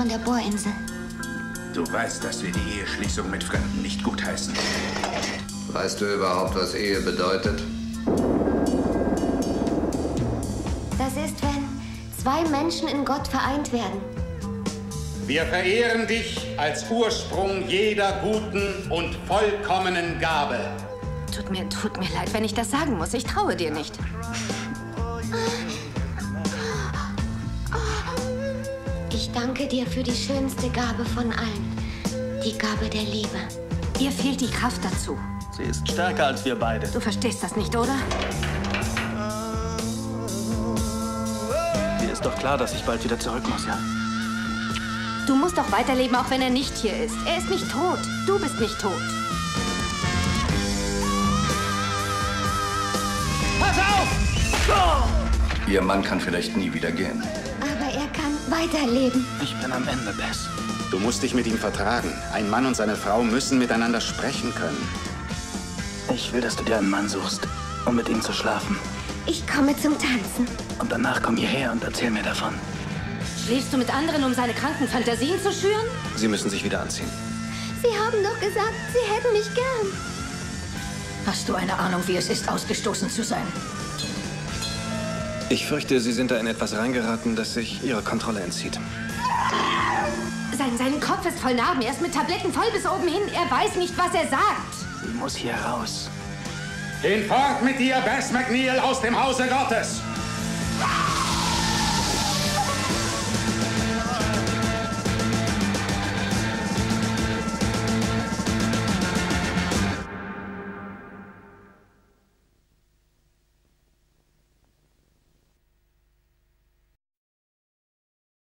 von der Bohrinsel. Du weißt, dass wir die Eheschließung mit Fremden nicht gutheißen. Weißt du überhaupt, was Ehe bedeutet? Das ist, wenn zwei Menschen in Gott vereint werden. Wir verehren dich als Ursprung jeder guten und vollkommenen Gabe. Tut mir, tut mir leid, wenn ich das sagen muss. Ich traue dir nicht. Ich danke dir für die schönste Gabe von allen. Die Gabe der Liebe. Ihr fehlt die Kraft dazu. Sie ist stärker als wir beide. Du verstehst das nicht, oder? Dir ist doch klar, dass ich bald wieder zurück muss, ja? Du musst doch weiterleben, auch wenn er nicht hier ist. Er ist nicht tot. Du bist nicht tot. Pass auf! Ihr Mann kann vielleicht nie wieder gehen. Er weiterleben. Ich bin am Ende, Bess. Du musst dich mit ihm vertragen. Ein Mann und seine Frau müssen miteinander sprechen können. Ich will, dass du dir einen Mann suchst, um mit ihm zu schlafen. Ich komme zum Tanzen. Und danach komm hierher und erzähl mir davon. Schläfst du mit anderen, um seine kranken Fantasien zu schüren? Sie müssen sich wieder anziehen. Sie haben doch gesagt, Sie hätten mich gern. Hast du eine Ahnung, wie es ist, ausgestoßen zu sein? Ich fürchte, Sie sind da in etwas reingeraten, das sich Ihrer Kontrolle entzieht. Sein, sein Kopf ist voll Narben. Er ist mit Tabletten voll bis oben hin. Er weiß nicht, was er sagt. Sie muss hier raus. Hinfort mit dir, Bess McNeil, aus dem Hause Gottes!